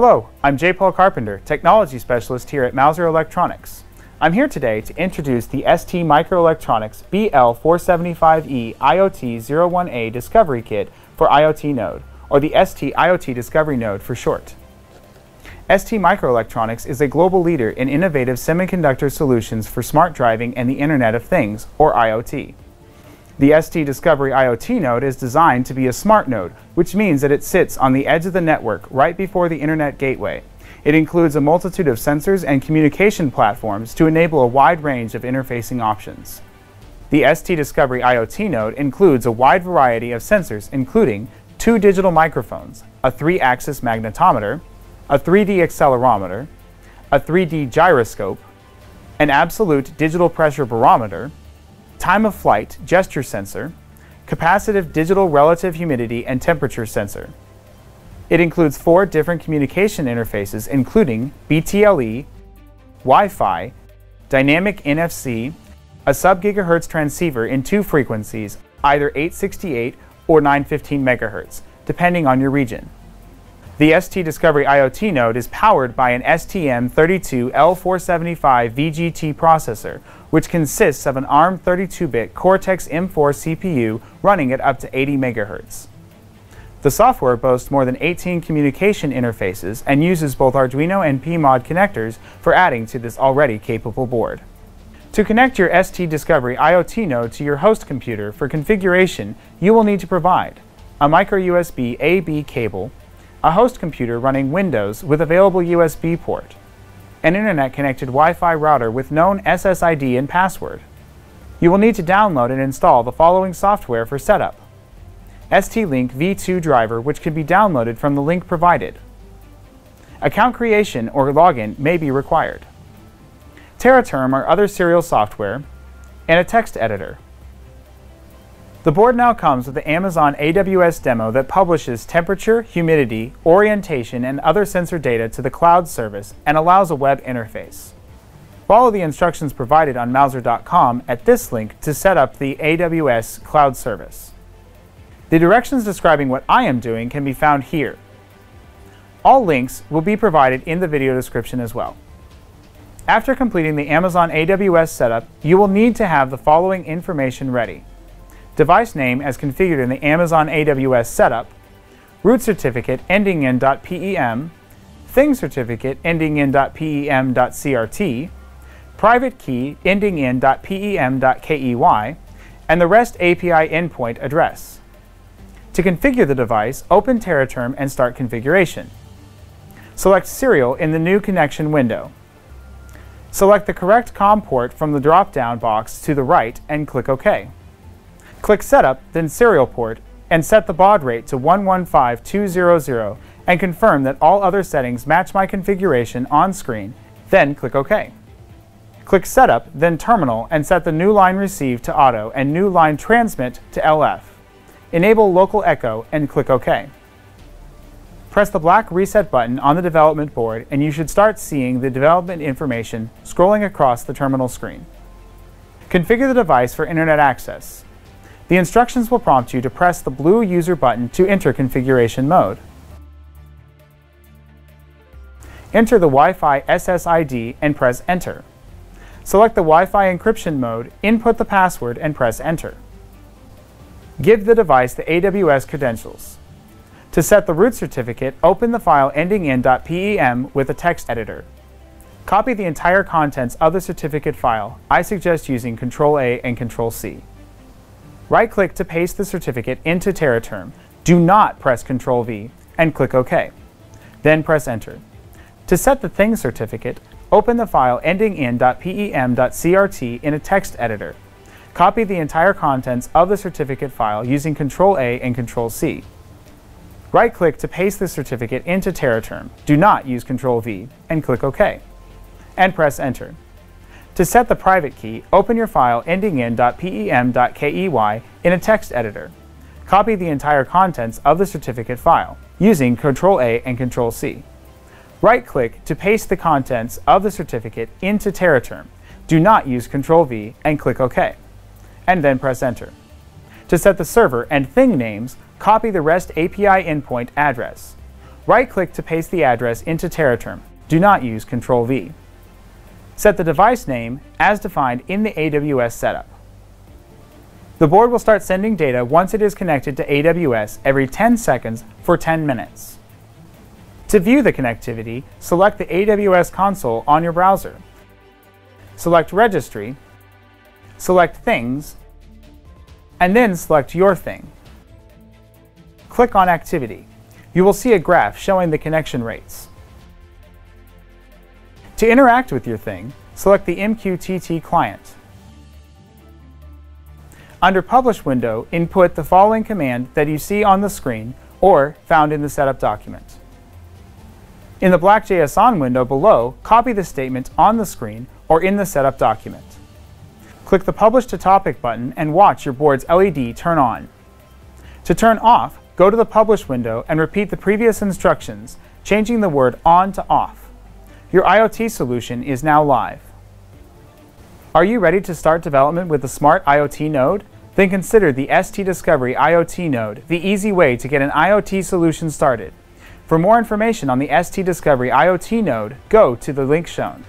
Hello, I'm J. Paul Carpenter, Technology Specialist here at Mouser Electronics. I'm here today to introduce the ST Microelectronics BL475E IoT01A Discovery Kit for IoT Node, or the ST IoT Discovery Node for short. ST Microelectronics is a global leader in innovative semiconductor solutions for smart driving and the Internet of Things, or IoT. The ST Discovery IoT node is designed to be a smart node, which means that it sits on the edge of the network right before the Internet gateway. It includes a multitude of sensors and communication platforms to enable a wide range of interfacing options. The ST Discovery IoT node includes a wide variety of sensors including two digital microphones, a 3-axis magnetometer, a 3D accelerometer, a 3D gyroscope, an absolute digital pressure barometer, time of flight gesture sensor, capacitive digital relative humidity and temperature sensor. It includes four different communication interfaces including BTLE, Wi-Fi, dynamic NFC, a sub-gigahertz transceiver in two frequencies, either 868 or 915 megahertz, depending on your region. The ST Discovery IoT node is powered by an STM32L475 VGT processor, which consists of an ARM 32-bit Cortex-M4 CPU running at up to 80 MHz. The software boasts more than 18 communication interfaces and uses both Arduino and PMOD connectors for adding to this already capable board. To connect your ST Discovery IoT node to your host computer for configuration, you will need to provide a micro USB A-B cable, a host computer running Windows with available USB port, an internet-connected Wi-Fi router with known SSID and password. You will need to download and install the following software for setup. ST-Link V2 driver which can be downloaded from the link provided. Account creation or login may be required. Teraterm or other serial software, and a text editor. The board now comes with the Amazon AWS demo that publishes temperature, humidity, orientation, and other sensor data to the cloud service and allows a web interface. Follow the instructions provided on Mouser.com at this link to set up the AWS cloud service. The directions describing what I am doing can be found here. All links will be provided in the video description as well. After completing the Amazon AWS setup, you will need to have the following information ready. Device name as configured in the Amazon AWS setup, root certificate ending in .pem, thing certificate ending in .pem.crt, private key ending in .pem.key, and the REST API endpoint address. To configure the device, open TeraTerm and start configuration. Select Serial in the New Connection window. Select the correct COM port from the drop-down box to the right and click OK. Click Setup, then Serial port, and set the baud rate to 115200 and confirm that all other settings match my configuration on screen, then click OK. Click Setup, then Terminal, and set the new line receive to Auto and new line transmit to LF. Enable Local Echo and click OK. Press the black Reset button on the development board and you should start seeing the development information scrolling across the terminal screen. Configure the device for Internet access. The instructions will prompt you to press the blue User button to enter configuration mode. Enter the Wi-Fi SSID and press Enter. Select the Wi-Fi encryption mode, input the password, and press Enter. Give the device the AWS credentials. To set the root certificate, open the file ending in .pem with a text editor. Copy the entire contents of the certificate file. I suggest using Ctrl-A and Ctrl-C. Right-click to paste the certificate into Teraterm. Do not press Ctrl-V and click OK. Then press Enter. To set the thing certificate, open the file ending in .pem.crt in a text editor. Copy the entire contents of the certificate file using Ctrl-A and Ctrl-C. Right-click to paste the certificate into Teraterm. Do not use Ctrl-V, and click OK. And press Enter. To set the private key, open your file ending in .pem.key in a text editor. Copy the entire contents of the certificate file using Ctrl-A and Ctrl-C. Right-click to paste the contents of the certificate into TeraTerm. Do not use Ctrl-V and click OK and then press enter. To set the server and thing names, copy the REST API endpoint address. Right-click to paste the address into TeraTerm. Do not use Ctrl-V. Set the device name as defined in the AWS setup. The board will start sending data once it is connected to AWS every 10 seconds for 10 minutes. To view the connectivity, select the AWS console on your browser. Select Registry, select Things, and then select your thing. Click on Activity. You will see a graph showing the connection rates. To interact with your thing, select the MQTT client. Under Publish window, input the following command that you see on the screen or found in the setup document. In the BlackJSON window below, copy the statement on the screen or in the setup document. Click the Publish to Topic button and watch your board's LED turn on. To turn off, go to the Publish window and repeat the previous instructions, changing the word on to off. Your IoT solution is now live. Are you ready to start development with the Smart IoT node? Then consider the ST Discovery IoT node, the easy way to get an IoT solution started. For more information on the ST Discovery IoT node, go to the link shown.